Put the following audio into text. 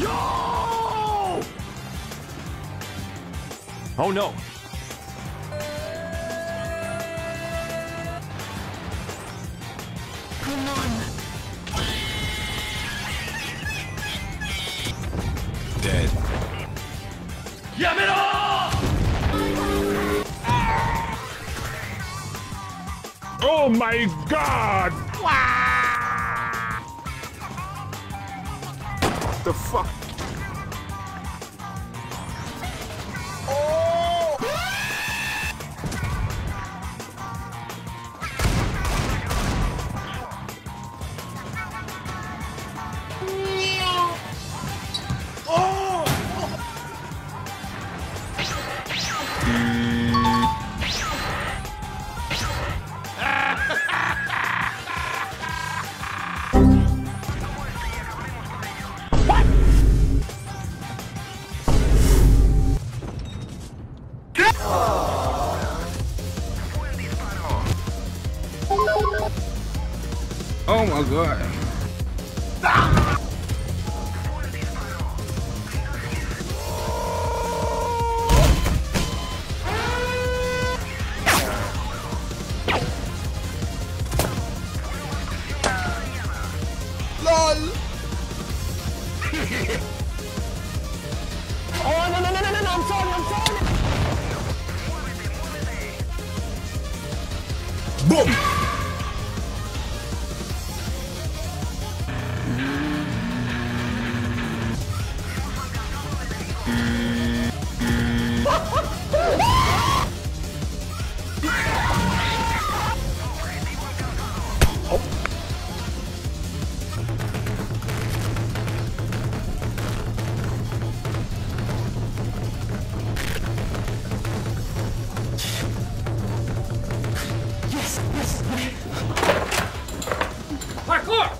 Yo! Oh no! Come on! Dead. Oh my god! Wow. The fuck? Oh my god. LOL. Boom! Parkour! Damn,